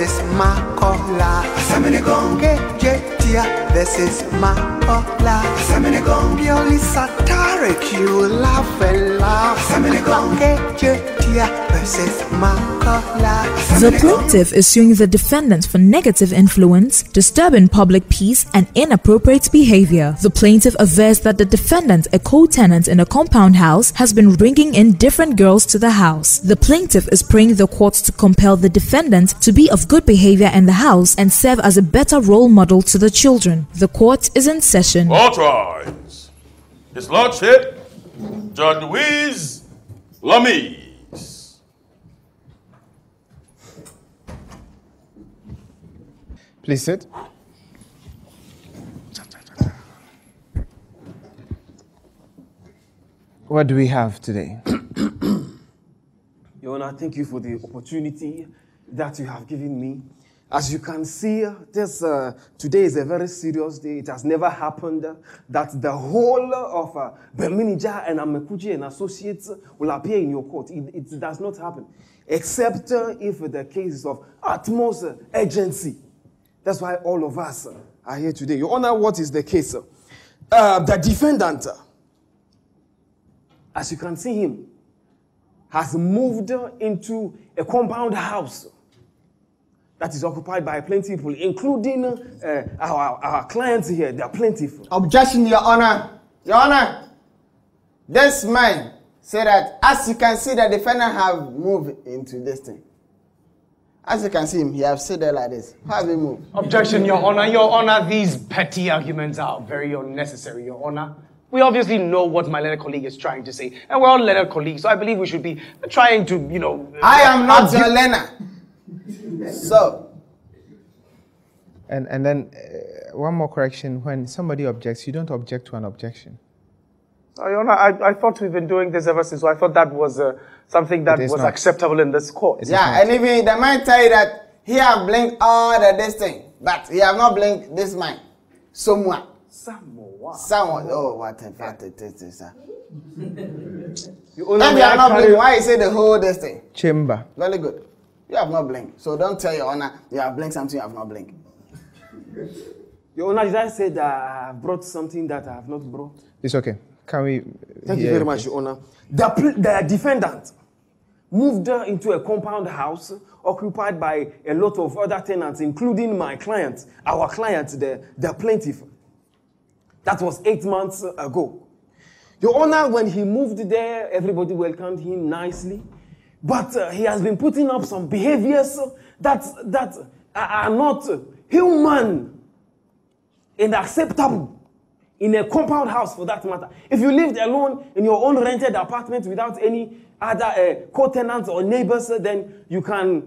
this is Makola. Kejetia, this is Makola. Purely satiric, you laugh and laugh. Kejetia, this is Makola. The plaintiff is suing the defendant for negative influence, disturbing public peace, and inappropriate behavior. The plaintiff avers that the defendant, a co-tenant in a compound house, has been bringing in different girls to the house. The plaintiff is praying the court to compel the defendant to be of good behavior in the house and serve as a better role model to the children. The court is in session. All rise. His Lordship, Judge Louise Lamise. Please sit. What do we have today? Your Honor, thank you for the opportunity that you have given me. As you can see, this uh, today is a very serious day. It has never happened that the whole of uh, Berminija and Amekuji and associates will appear in your court. It, it does not happen, except uh, if the case is of utmost urgency. That's why all of us are here today. Your Honor, what is the case? Uh, the defendant, as you can see him, has moved into a compound house that is occupied by plenty people, including uh, our, our clients here. They are plentiful. Objection, Your Honor. Your Honor, this man said that as you can see, that the defendant have moved into this thing. As you can see him, he have said there like this. How have he moved? Objection, Your Honor. Your Honor, these petty arguments are very unnecessary, Your Honor. We obviously know what my learned colleague is trying to say, and we're all learned colleagues, so I believe we should be trying to, you know. I am not argue- your learner. So, And and then uh, one more correction: when somebody objects, you don't object to an objection. Your Honor, I, I thought we've been doing this ever since, so I thought that was uh, something that was not. acceptable in this court. yeah, and even the man tell you that he have blinked all the this thing, but he have not blinked this man. Someone. Samoa. Someone. Oh, what a what a this is. Your Honor, If you I have not carry- blinked, why you say the whole this thing? Chamber. Very good. You have not blinked. So don't tell your honor you have blinked something you have not blinked. Your Honor, did I say that I have brought something that I have not brought? It's okay. Can we? Thank you very much, Your Honor. The, pl- the defendant moved into a compound house occupied by a lot of other tenants, including my client, our client, the, the plaintiff. That was eight months ago. Your Honor, when he moved there, everybody welcomed him nicely. But uh, he has been putting up some behaviors that, that are not human and acceptable in a compound house for that matter. If you lived alone in your own rented apartment without any other uh, co-tenants or neighbors, uh, then you can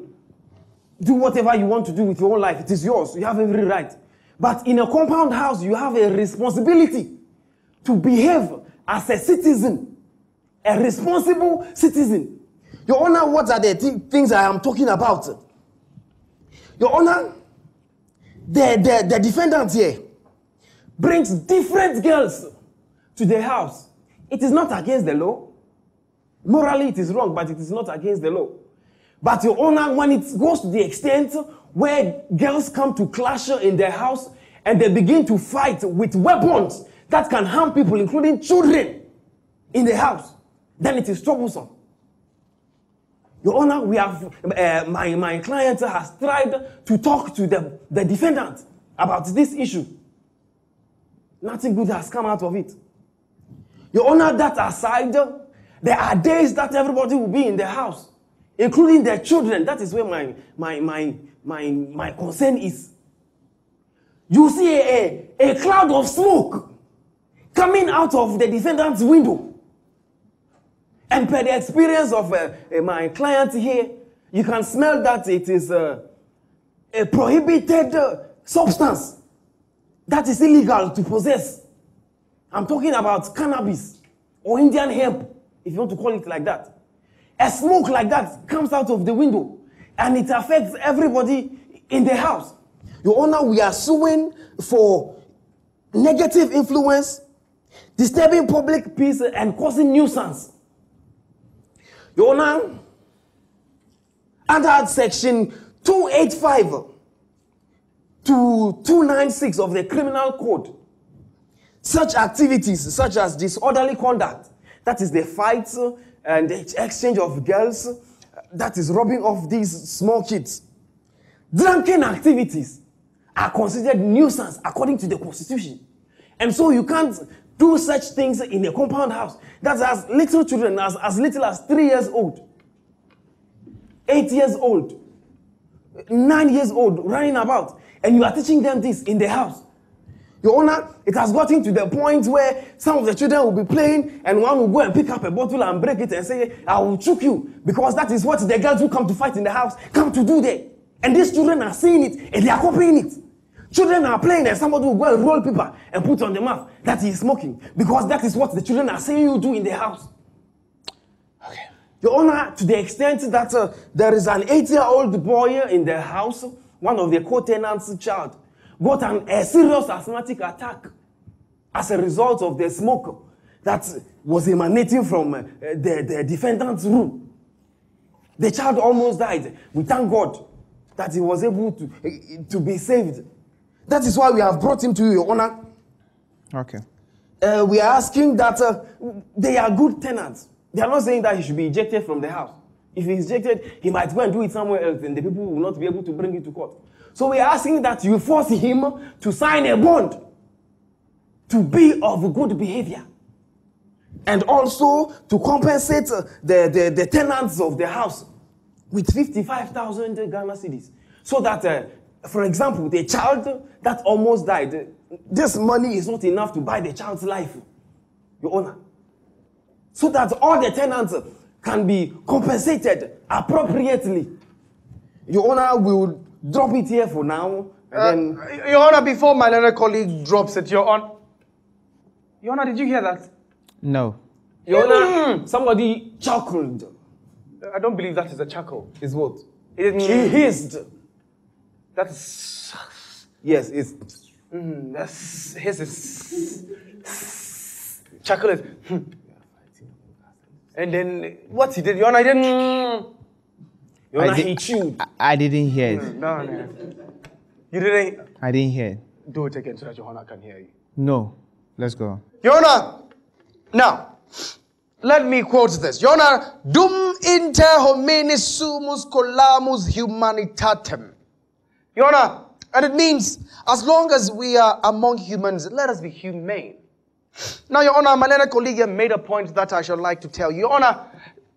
do whatever you want to do with your own life. It is yours. You have every right. But in a compound house, you have a responsibility to behave as a citizen, a responsible citizen. Your Honor, what are the thi- things I am talking about? Your Honor, the, the, the defendant here brings different girls to the house. It is not against the law. Morally, it is wrong, but it is not against the law. But your honor, when it goes to the extent where girls come to clash in their house and they begin to fight with weapons that can harm people, including children, in the house, then it is troublesome. Your Honor, we have uh, my, my client has tried to talk to the, the defendant about this issue. Nothing good has come out of it. Your Honor, that aside, there are days that everybody will be in the house, including their children. That is where my, my, my, my, my concern is. You see a, a, a cloud of smoke coming out of the defendant's window. And per the experience of uh, uh, my client here, you can smell that it is uh, a prohibited uh, substance that is illegal to possess. I'm talking about cannabis or Indian hemp, if you want to call it like that. A smoke like that comes out of the window and it affects everybody in the house. Your Honor, we are suing for negative influence, disturbing public peace, and causing nuisance. Your Honor, under section 285 to 296 of the criminal code. Such activities, such as disorderly conduct, that is the fights and the exchange of girls, that is robbing off these small kids. Drunken activities are considered nuisance according to the constitution. And so you can't do such things in a compound house. That's as little children, as, as little as three years old, eight years old, nine years old, running about. And you are teaching them this in the house. Your Honor, it has gotten to the point where some of the children will be playing and one will go and pick up a bottle and break it and say, I will choke you. Because that is what the girls who come to fight in the house come to do there. And these children are seeing it and they are copying it. Children are playing and somebody will go and roll paper and put on the mouth that he is smoking. Because that is what the children are saying you do in the house. Okay. Your Honor, to the extent that uh, there is an eight-year-old boy in the house, one of the co-tenants' child, got an, a serious asthmatic attack as a result of the smoke that was emanating from uh, the, the defendant's room. The child almost died. We thank God that he was able to, uh, to be saved. That is why we have brought him to you, Your Honor. Okay. Uh, we are asking that uh, they are good tenants. They are not saying that he should be ejected from the house. If he's ejected, he might go and do it somewhere else, and the people will not be able to bring it to court. So we are asking that you force him to sign a bond to be of good behavior. And also to compensate uh, the, the, the tenants of the house with 55,000 Ghana cedis. So that, uh, for example, the child that almost died, this money is not enough to buy the child's life, your honor. So that all the tenants can be compensated appropriately. Your honor will drop it here for now. And Uh, then Your Honor, before my learned colleague drops it, Your Honor. Your Honor, did you hear that? No. Your honor, somebody chuckled. I don't believe that is a chuckle. Is what? It is, He hissed. That is. Yes, it's. Mm, that's his is. Is. hmm. And then what he did, Your Honor, he didn't. Your honor, I did- he chewed. I, I didn't hear it. No, no. You didn't. I didn't hear it. Do it again so that Your Honor can hear you. No. Let's go. Your Honor, now, let me quote this. Your Honor, dum inter hominis sumus colamus humanitatem. Your Honor, and it means as long as we are among humans, let us be humane. Now, Your Honor, my learned colleague made a point that I should like to tell you. Your Honor,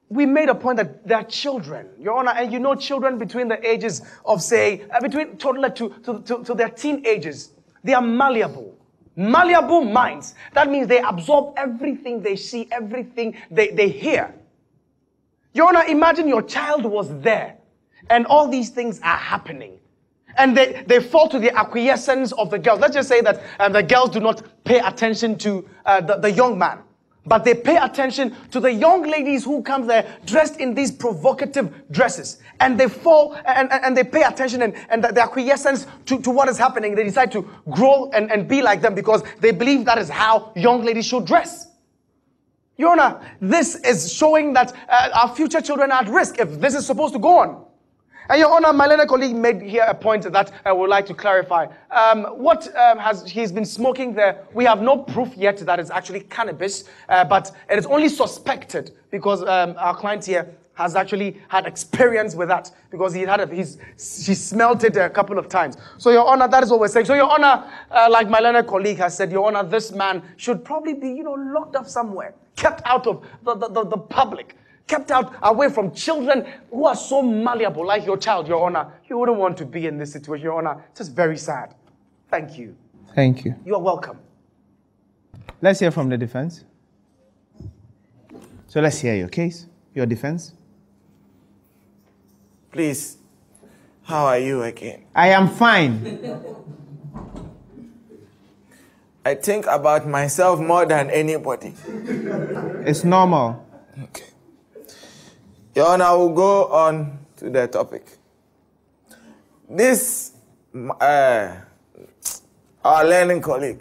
we made a point that they're children, Your Honor, and you know children between the ages of, say, uh, between toddler to, to, to, to their teenagers, they are malleable. Malleable minds. That means they absorb everything they see, everything they, they hear. Your Honor, imagine your child was there and all these things are happening. And they, they fall to the acquiescence of the girls. Let's just say that um, the girls do not pay attention to uh, the, the young man. But they pay attention to the young ladies who come there dressed in these provocative dresses. And they fall and, and, and they pay attention and, and the, the acquiescence to, to what is happening. They decide to grow and, and be like them because they believe that is how young ladies should dress. Your this is showing that uh, our future children are at risk if this is supposed to go on. And Your Honor, my learned colleague made here a point that I would like to clarify. Um, what um, has he's been smoking there? We have no proof yet that it's actually cannabis, uh, but it is only suspected because um, our client here has actually had experience with that because he had a, he's she smelt it a couple of times. So Your Honor, that is what we're saying. So Your Honor, uh, like my learned colleague has said, Your Honor, this man should probably be you know locked up somewhere, kept out of the, the, the, the public kept out away from children who are so malleable, like your child, Your Honor. You wouldn't want to be in this situation, Your Honor. It's just very sad. Thank you. Thank you. You are welcome. Let's hear from the defense. So let's hear your case, your defense. Please, how are you again? I am fine. I think about myself more than anybody. It's normal. Okay. Your Honor, I will go on to the topic. This, uh, our learning colleague,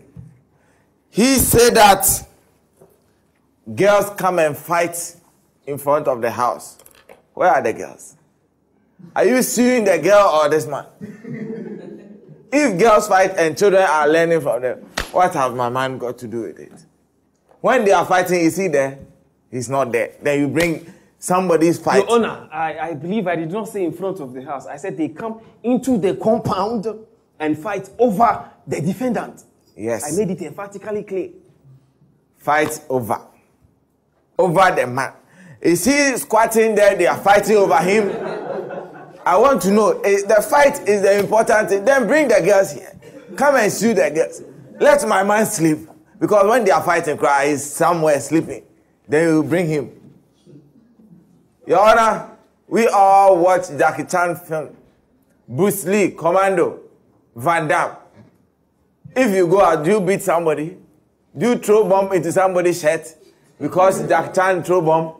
he said that girls come and fight in front of the house. Where are the girls? Are you suing the girl or this man? if girls fight and children are learning from them, what has my man got to do with it? When they are fighting, is he there? He's not there. Then you bring somebody's fight. Your Honor, I, I believe I did not say in front of the house. I said they come into the compound and fight over the defendant. Yes. I made it emphatically clear. Fight over. Over the man. Is he squatting there? They are fighting over him. I want to know. eh, The fight is the important thing. Then bring the girls here. Come and sue the girls. Let my man sleep. Because when they are fighting, cry is somewhere sleeping. Then you bring him. Your Honor, we all watch Jackie Chan film. Bruce Lee, Commando, Van Damme. If you go out, do you beat somebody? Do you throw bomb into somebody's head? Because Jackie Chan throw bomb?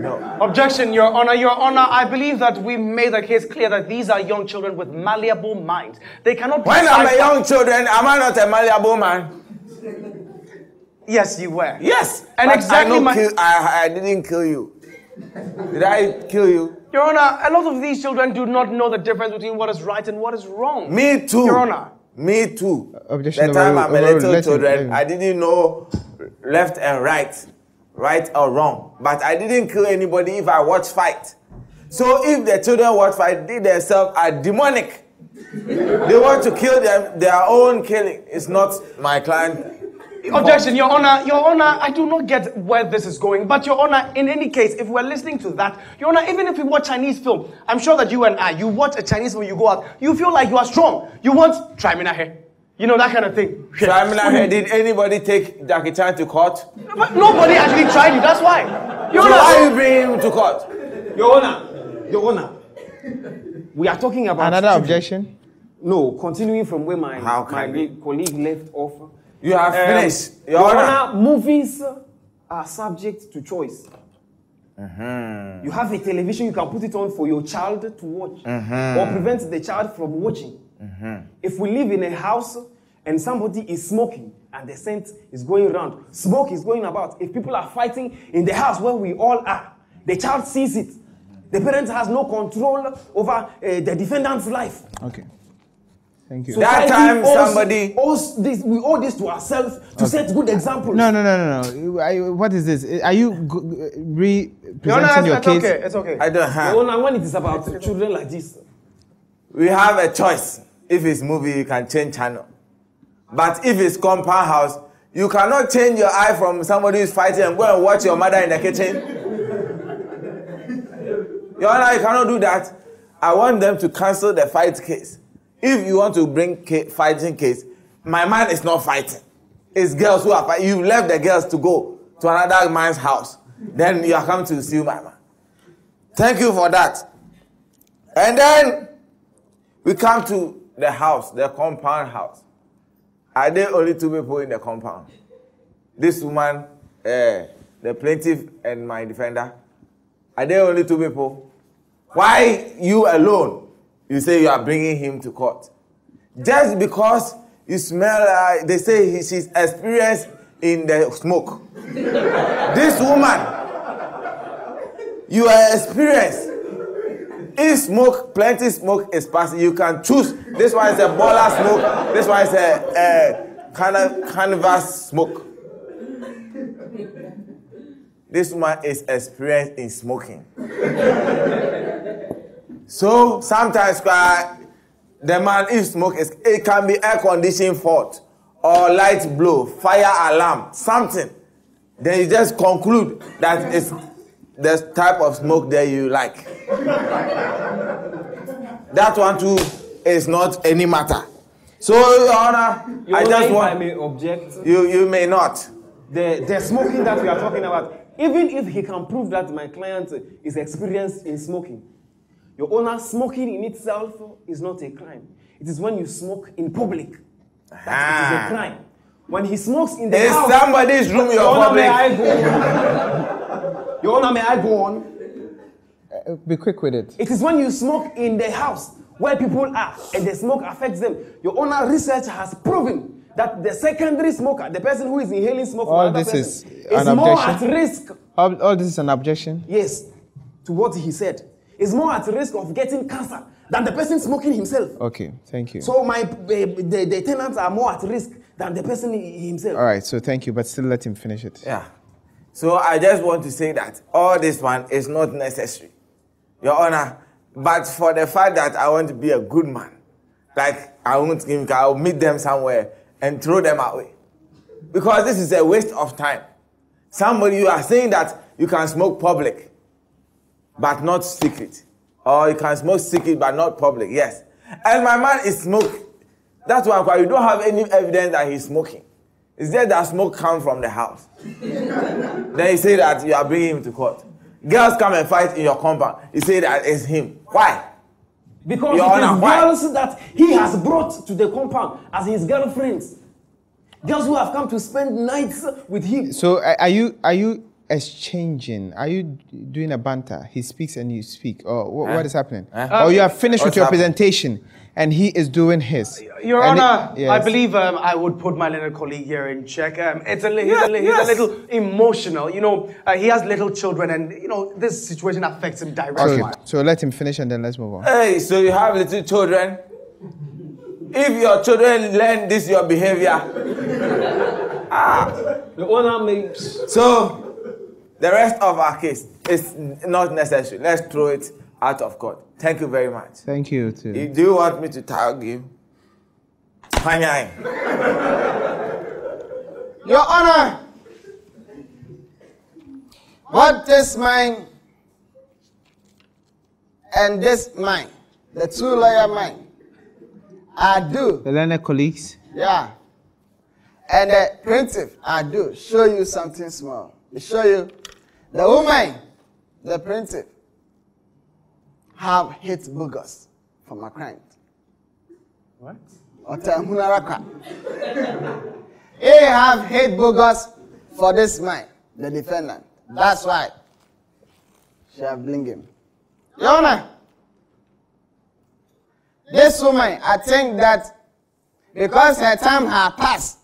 No. Objection, Your Honor. Your Honor, I believe that we made the case clear that these are young children with malleable minds. They cannot. When I'm a young children, am I not a malleable man? Yes, you were. Yes. And exactly I, my- kill, I, I didn't kill you. Did I kill you? Your Honor, a lot of these children do not know the difference between what is right and what is wrong. Me too. Your Honor. Me too. Objection The time I'm a little Let children, let. I didn't know left and right, right or wrong. But I didn't kill anybody if I watch fight. So if the children watch fight, they themselves are demonic. they want to kill them, their own killing. It's not my client. Objection, Your Honor. Your Honor, I do not get where this is going. But Your Honor, in any case, if we're listening to that, Your Honor, even if we watch Chinese film, I'm sure that you and I, you watch a Chinese film, you go out, you feel like you are strong. You want try me now here. You know that kind of thing. Shamina, here, did anybody take Jackie Chan to court? But nobody actually tried it. That's why. Your So why Honor. you bring him to court? Your Honor, Your Honor, we are talking about Another children. objection? No, continuing from where my, How my colleague left off. You have Um, finished. Your Your Honor. Movies are subject to choice. Mm-hmm. You have a television, you can put it on for your child to watch Mm-hmm. or prevent the child from watching. If we live in a house and somebody is smoking and the scent is going around, smoke is going about, if people are fighting in the house where we all are, the child sees it. The parent has no control over uh, the defendant's life. Okay. Thank you. That time owes- somebody- owes this, we owe this to ourselves to set good examples. No, no, no, no, no. I, what is this? Are you go- uh, re-presenting Your Honor, your it's, case? it's okay. It's okay. I don't have. Your Honor, when it is about children like this, We have a choice. If it's movie, you can change channel. But if it's compound house, you cannot change your eye from somebody who's fighting and go and watch your mother in the kitchen. Your Honor, you cannot do that. I want them to cancel the fight case. If you want to bring ca- fighting case, my man is not fighting. It's girls who are fighting. You left the girls to go to another man's house. Then you are come to sue my man. Thank you for that. And then we come to the house, the compound house. Are there only two people in the compound? This woman, uh, the plaintiff, and my defender. Are there only two people? Why you alone? You say you are bringing him to court. Just because you smell, uh, they say he, she's experienced in the smoke. this woman, you are experienced. If smoke, plenty smoke is passing, you can choose. This one is a baller smoke. This one is a, a canna- canvas smoke. This woman is experienced in smoking. So sometimes uh, the man, if smoke is, it can be air conditioning fault or light blow, fire alarm, something. Then you just conclude that it's the type of smoke that you like. that one too is not any matter. So, Your Honor, Your I Honor, just if I want may object, you. You may not. the, the smoking that we are talking about, even if he can prove that my client is experienced in smoking, your honor, smoking in itself is not a crime. It is when you smoke in public that it is a crime. When he smokes in the Is house, somebody's room your your honor, may I public? go on? Your honor, may I go on? Uh, Be quick with it. It is when you smoke in the house where people are and the smoke affects them. Your honor, research has proven that the secondary smoker, the person who is inhaling smoke All another this person, is an more objection? at risk All, all this is an objection. Yes, to what he said. Is more at risk of getting cancer than the person smoking himself. Okay, thank you. So my the, the, the tenants are more at risk than the person himself. All right, so thank you, but still let him finish it. Yeah. So I just want to say that all this one is not necessary, Your Honor. But for the fact that I want to be a good man, like I won't give, I'll meet them somewhere and throw them away, because this is a waste of time. Somebody you are saying that you can smoke public, but not secret, or you can smoke secret but not public. Yes, and my man is smoke. That's why you don't have any evidence that he's smoking. It's just that smoke comes from the house. then you say that you are bringing him to court. Girls come and fight in your compound. You say that it's him. Why? Because Your it Honor, is why? girls that he has brought to the compound as his girlfriends. Girls who have come to spend nights with him. So are you are you exchanging? Are you doing a banter? He speaks and you speak, or wh- Huh? what is happening? Huh? Or you have finished with your happening? presentation and he is doing his. Your And Honor, I yes. believe um, I would put my little colleague here in check. Um, it's a, li- he's, a, li- he's a little emotional. You know, uh, he has little children, and you know this situation affects him directly. Okay, so let him finish and then let's move on. Hey, so you have little children. If your children learn this your behavior, The owner may. so the rest of our case is not necessary. Let's throw it out of court. Thank you very much. Thank you. Too. Do you want me to tag you? Panyai. Your Honor, what this mine and this mine, the two lawyer mine, I do, The learned colleagues. yeah, and the plaintiff, I do, show you something small. They show you the woman, the plaintiff, have hit bogus for my client. What? Otel Hunaraka. He have hate bogus for this man, the defendant. That's why she have blamed him. Your Honor, this woman, I think that because her time had passed,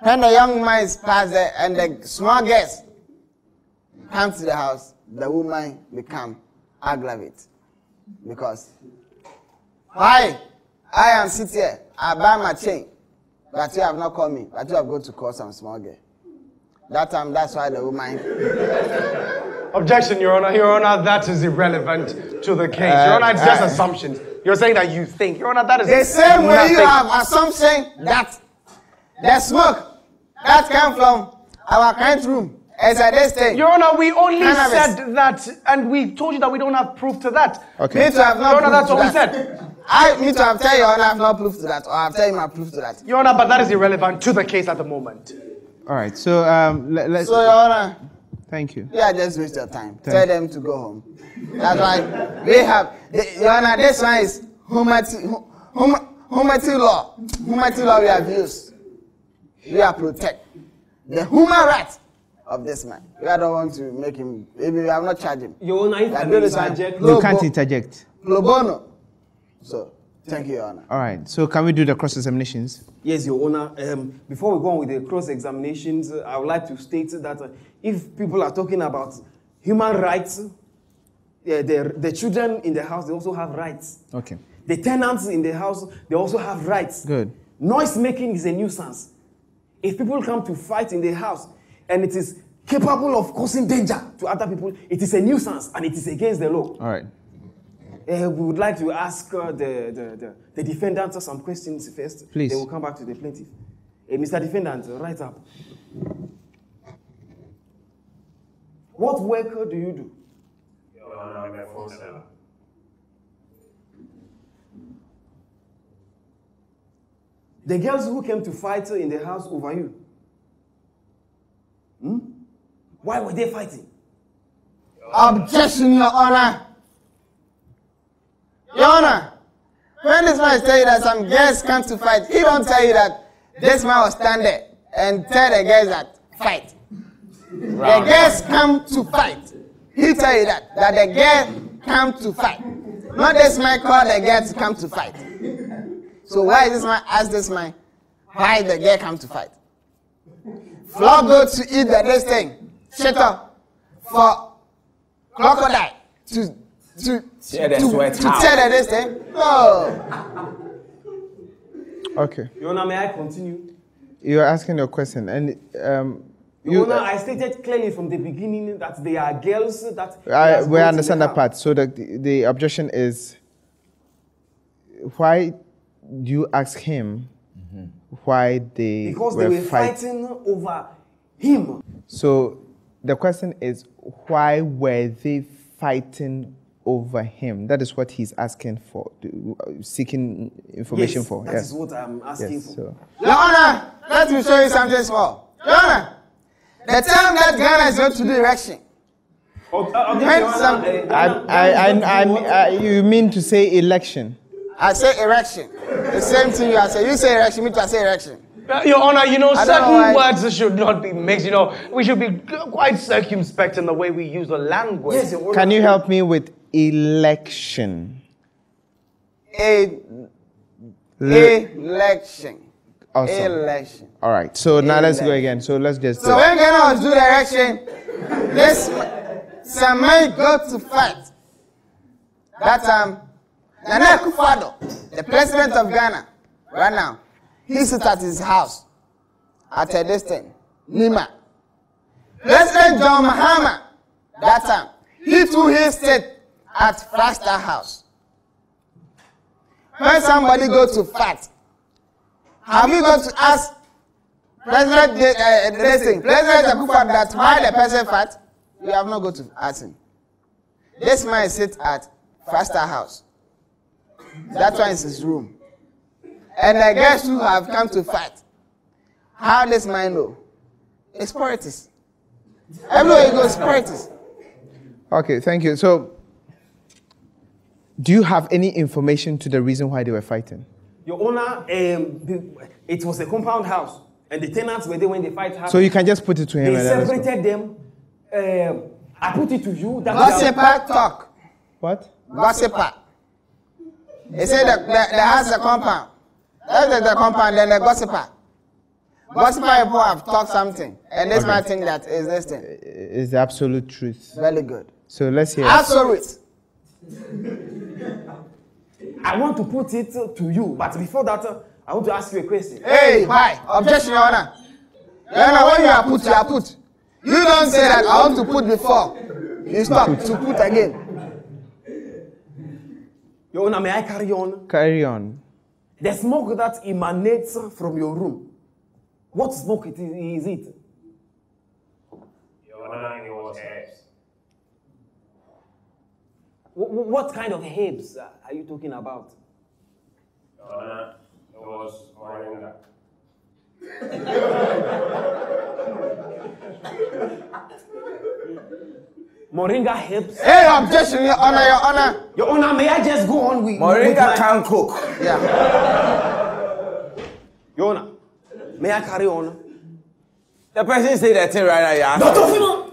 when the young man is past there and the small guest comes to the house, the woman become aggravated because why? I am sitting here. I buy my chain. But you have not called me. But you have gone to call some small girl. That time, that's why the woman. Objection, Your Honor. Your Honor, that is irrelevant to the case. Your Honor, it's just uh, assumptions. You're saying that you think. Your Honor, that is The same way you nothing. have assumption that the smoke that came from our client's room is a this. Your Honor, we only Cannabis. said that, and we told you that we don't have proof to that. Okay. Me to have not Your Honor, that's to what we that. said. I me to have tell you, Honor, I have not proof to that, or I have tell you my proof to that. Your Honor, but that is irrelevant to the case at the moment. All right. So um, let, let's. So, Your Honor, thank you. Yeah, just waste your time. Tell them to go home. That's why we have, the, Your Honor, this one is humanity, hum, humanity law. Humanity law we have used. We are protect the human rights of this man. We don't want to make him, maybe we have not charged him. Your Honor, if We I are may doing this one interject. pro You can't bo- interject. pro bono. So, thank you, Your Honor. All right. So can we do the cross examinations? Yes, Your Honor. Um, before we go on with the cross examinations, uh, I would like to state that uh, if people are talking about human rights, uh, the, the children in the house, they also have rights. Okay. The tenants in the house, they also have rights. Good. Noise making is a nuisance. If people come to fight in the house and it is capable of causing danger to other people, it is a nuisance and it is against the law. All right. Uh, we would like to ask uh, the, the, the, the defendant some questions first. Please. Then we'll come back to the plaintiff. Uh, Mr. Defendant, right up. What work do you do? The girls who came to fight in the house over you. Hmm? Why were they fighting? Objection, Your Honor. Your Honor, when this man is telling you that some girls come to fight, he don't tell you that this man will stand there and tell the girls that fight. The girls come to fight. He tell you that that the girl come to fight. Not this man call the girl to come to fight. So why is this man ask this man why the girl come to fight? Floor go to eat the this thing. Shut up for crocodile to to Tear the to, sweat to out. tear the this thing. No. Okay. Your Honor, may I continue? You're asking your question, and um, Your you. Honor, I stated clearly from the beginning that they are girls that. I, has we understand that part. So the, the objection is why do you ask him why they Because were they were fight- fighting over him. So the question is why were they fighting over him? That is what he's asking for, seeking information yes, for. That yes. is what I'm asking yes. for. So Your Honor, let me show you something small. Your Honor, the time that Ghana is going to the election, okay, When Your Honor, some- uh, I, I, I, is going to I. I, you mean to say election? I say erection. The same thing you are saying. You say erection, me too, I say erection. Uh, Your Honor, you know, I certain know words should not be mixed. You know, we should be quite circumspect in the way we use the language. Yes, Your Can you help me with election? A Le- election. Awesome. Election. All right. So now let's go again. So let's just. So when Ghana was doing the election, this ma- some men go to fight. That um, Nana Akufo-Addo, the president of Ghana, right now, he sits at his house at a distance, Nima. President John Mahama, that time, he too he stayed at Frasta House. When somebody go to fight, have you got to ask President, uh, President Akufo that why the person fight, you have not got to ask him. This man sit at Faster House. That one is his room. And the guests who have come to fight, how does man know? It's politics. Everywhere you go, it's politics. Okay. Thank you. So, do you have any information to the reason why they were fighting? Your owner, um, it was a compound house, and the tenants were there when the fight happened. So you can just put it to him. they and let us go. separated them. Um, I put it to you. That Gossiper talk. What? Gossiper. They say the, the, the house is a compound. That's the, the compound, then the gossiper. Gossiper people have talked something, and this man think that is this thing. Is the absolute truth. Very good. So let's hear. Absolute. I want to put it to you, but before that, I want to ask you a question. Hey, why? Objection, Your Honor. Your Honor, when you are put, you are put. You don't say that I want to put before. You stop to put again. Your Honor, may I carry on? Carry on. The smoke that emanates from your room. What smoke it is, is it? Your Honor, it was herbs. Wh- wh- What kind of herbs are you talking about? Your Honor, it was moringa. Moringa herbs? Hey, objection, Your Honor, Your Honor. Your Honor, may I just go on with, with Moringa my... can cook. Yeah. Your Honor, may I carry on? The person say that thing right now. You ask Dr. him. Fino!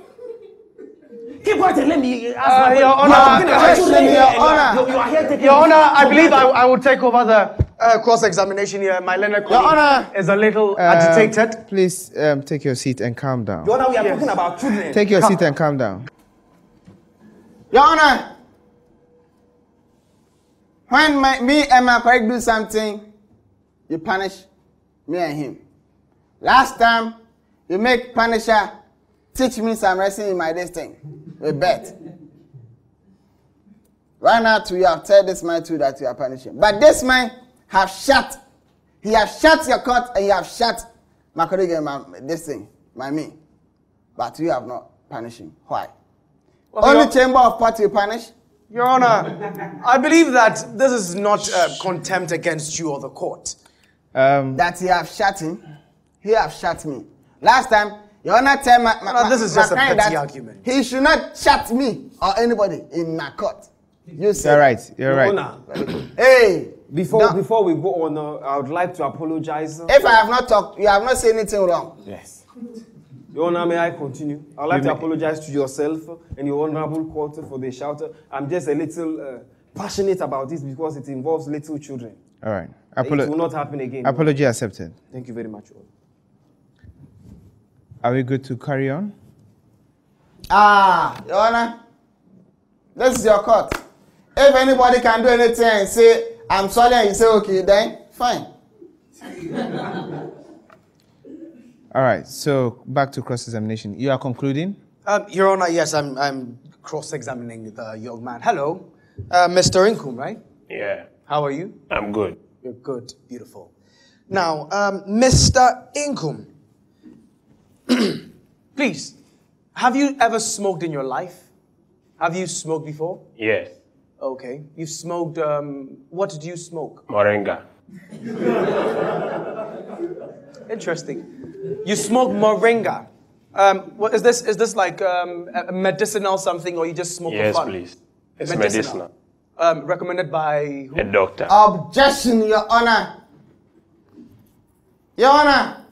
Keep quiet and let me ask Uh, my Your. Honor, You are talking about question, children Your here and you are- Honor. You, you are here taking Your Honor, I believe I. I will take over the uh, cross-examination here. My learned colleague Honor. is a little Um, agitated. Please um, take your seat and calm down. Your Honor, we are talking about children. Take your seat and calm down. Your Honor. When my, me and my colleague do something, you punish me and him. Last time, you make punisher teach me some lesson in my this thing. We bet. Right now, too, you have told this man too that you are punishing. But this man have shut. He have shut your court and you have shut my colleague and my this thing, my me. But you have not punished him. Why? Only chamber of Party you punish. Your Honor, I believe that this is not uh, contempt against you or the court. Um, That he have shot him. He have shot me. Last time, your honor tell my, my, No, my- this is my just a client petty argument. He should not shut me or anybody in my court. You say. you're right. You're Your right. Honor, Hey. before, No. before we go on, uh, I would like to apologize. If I have not talked, you have not said anything wrong. Yes. Your Honor, may I continue? I'd like You to may. apologize to yourself and your honorable court for the shout. I'm just a little uh, passionate about this because it involves little children. All right. it will not happen again. apology accepted. Thank you very much. Your Honor. Are we good to carry on? Ah, your honor. This is your court. If anybody can do anything and say, I'm sorry, and you say, okay, then fine. All right, so back to cross examination. You are concluding? Um, Your Honor, yes, I'm, I'm cross examining the young man. Hello, uh, Mr. Inkum, right? Yeah, How are you? I'm good. You're good, beautiful. Now, um, Mr. Inkum, please, have you ever smoked in your life? Have you smoked before? Yes, Okay. You've smoked, um, what did you smoke? Moringa. Interesting. You smoke moringa. Um, what is this? Is this like um, a a medicinal something, or you just smoke Yes, for fun? please. It's medicinal. Um, recommended by who? A doctor. Objection, Your Honor. Your Honor,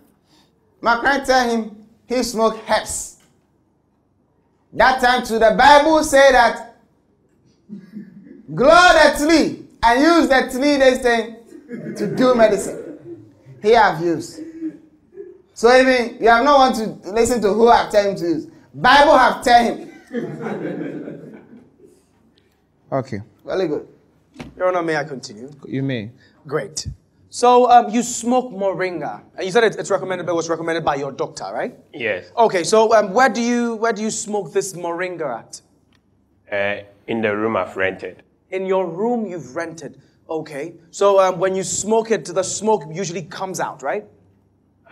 my client tell him he smoked herbs. That time to the Bible say that grow the tree and use the tree they say to do medicine. He have used. So even you have not want to listen to who have tell him to use. Bible have tell him. Okay, Very good. Your Honor, may I continue? you may. Great. So um, you smoke moringa, and you said it, it's recommended. It was recommended by your doctor, right? Yes. Okay. So um, where do you where do you smoke this moringa at? Uh, in the room I've rented. In your room you've rented. Okay. So um, when you smoke it, the smoke usually comes out, right?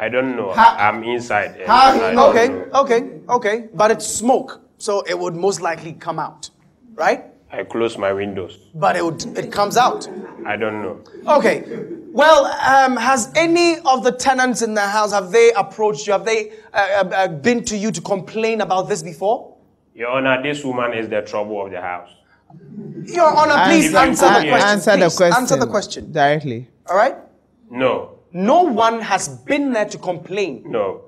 I don't know. How- I'm inside. how he I know? don't Okay. know. Okay. Okay. But it's smoke, so it would most likely come out, right? I close my windows. But it would, it comes out. I don't know. Okay. Well, um, has any of the tenants in the house have they approached you? Have they uh, uh, uh, been to you to complain about this before? Your Honor, this woman is the trouble of the house. Your Honor, please Answer- answer the question. Answer the please. question. Answer the question. Directly. All right. No, No one has been there to complain. no.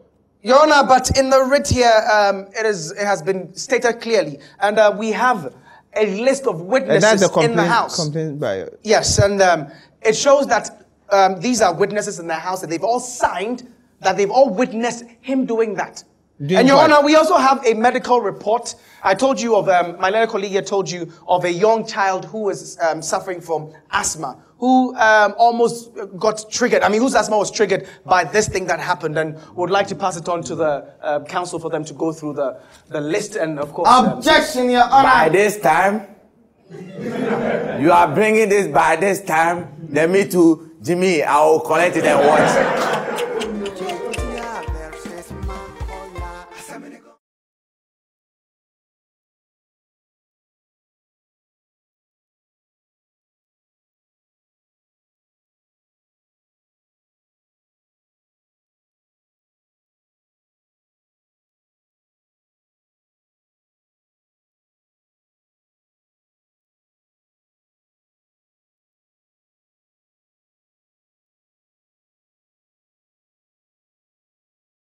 Your Honor, but in the writ here, um, it is it has been stated clearly, and uh, we have a list of And witnesses that's the in the complaint, house. complaint by. Yes, and um, it shows that um, these are witnesses in the house that they've all signed, that they've all witnessed him doing that. Doing and Your what? Honor, we also have a medical report. I told you of, um, my learned colleague here told you of a young child who was um, suffering from asthma, who um, almost got triggered. I mean, whose asthma was triggered by this thing that happened, and would like to pass it on to the uh, council for them to go through the, the list and, of course. um, Objection, Your By Honor. this time, you are bringing this by this time, let me to Jimmy, I will collect it and watch.